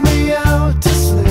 me out to sleep.